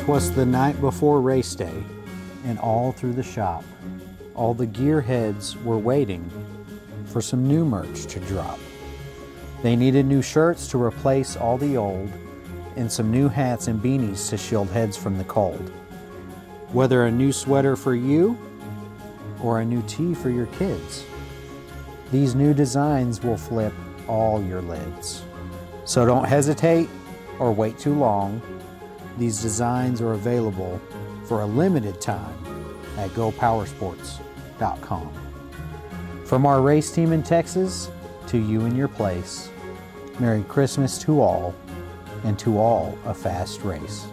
'Twas the night before race day, and all through the shop, all the gearheads were waiting for some new merch to drop. They needed new shirts to replace all the old, and some new hats and beanies to shield heads from the cold. Whether a new sweater for you or a new tee for your kids, these new designs will flip all your lids. So don't hesitate or wait too long. These designs are available for a limited time at gopowersports.com. From our race team in Texas to you in your place, Merry Christmas to all and to all a fast race.